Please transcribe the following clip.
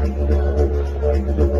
Música